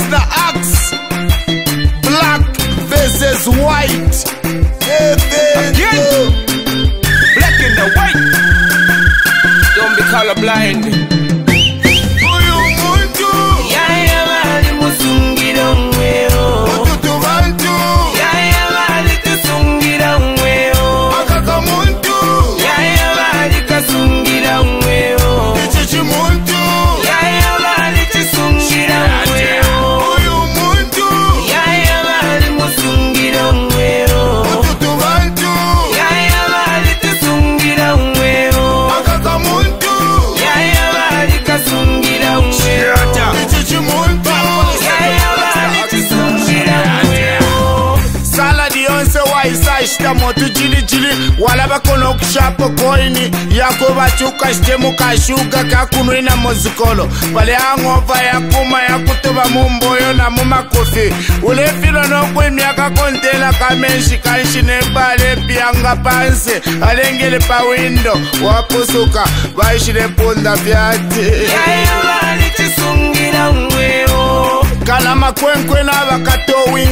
axe the axe. Black versus white. Again. Black and the white. Don't be colorblind. ukaisita moto jili jili walavakono kushapo koini yako vati ukasite mukashuga kakunwina muzikolo pale angova yakuma yakutova mumboyo namumakofi ulefilo nokwemiaka kontela kamenshi kanshi nepalepianga panse alengele pawindo wapusuka vaishile punda vyati kana makwenkwena vakatowi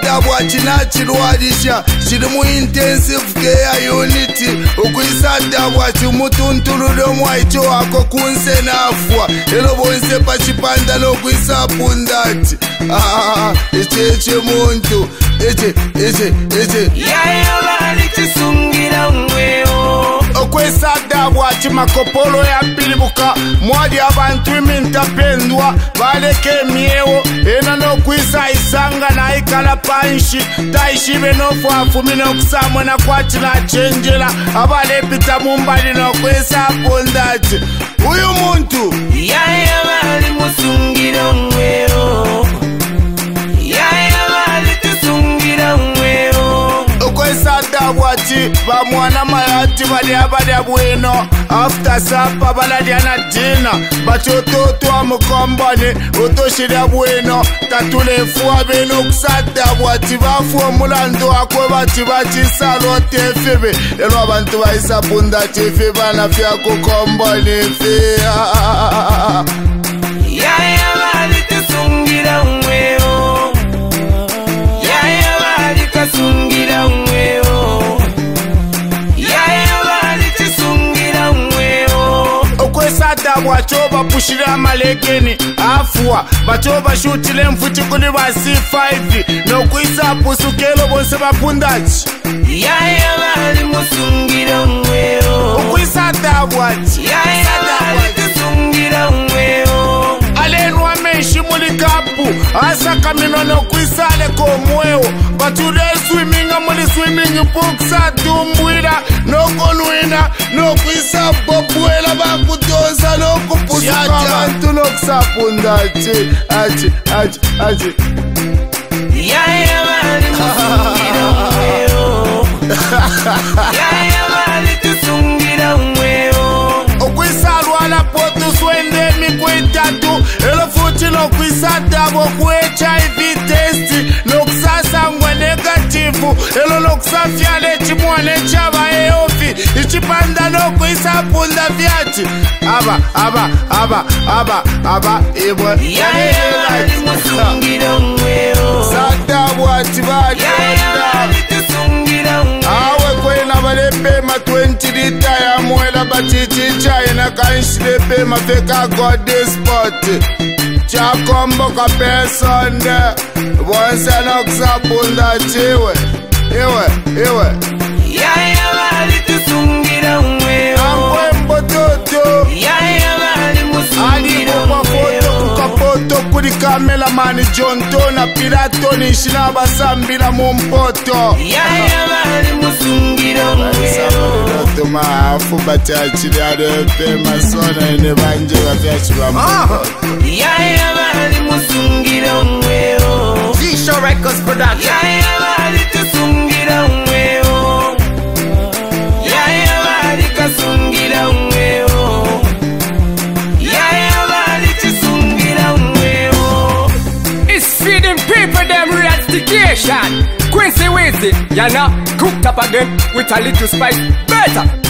kata bwakina kirwalisya kiri mu intensive kaya uniti okuisadda bwakimutuntulula omwaiki wako ku nsi enaafwa era bonse pakipanda n'okuisa punda ti ah, ah, ah, ekyekyemuntu ekyeekyeekye bwati makopolo ya bilibuka mwadi abantu imintapendwa baleke miewo ena nokwisa isanga na ikala panshi taishibe nofuafumi nokusamwe nakwati na chenjela abalepita mumbali nokwisa bundati uyu muntu okwesa dabwati bamwana ti balya balya bwino afta sapa balalya na dina bacyototwa mukombani otoshilya bwino tatulefuwa binu kusadda bwati bafu omulandu akwe bati bacisalo te fibi lelo abantu baisa bunda tifi bana fyakukombani fia vacho va pfuxile malekeni hafuwa vacho va xutile mfuti ku ni va c5 loku yisa pusukelo vonse va pundachi asaka minwanokuisale komuwewo vatule swiminga muli swiminga pukusa tumbwila nokonwina nokuisa bobu sapo ndati ati ati ati okwisalwala po tusuende mikwetatu elo futi lokwisatabo ku hiv testi lelo lokusafya lecimwane chava eyofi icipanda noku isapunda vyati aba aba aba aba aba ibwe sadabwati awe kwena valepema 20 lita ya mwela bacicicayina kanshilepema feka godespot chakomboka pesonde bonse nokusapunda chiwe ewe ewe yaya walitusungira umweo akwembototo yaya walimusungira umweo kapoto kuri kamera mani jonto na pirato nishi n'abasambira mu mpoto yaya walimusungira umweo tuma afu batyakiri arepe masona ine banje batyakirwa mu mpoto yaya walimusungira umweo G-Show Records Production Quincy Weezy, you're not cooked up again with a little spice. Better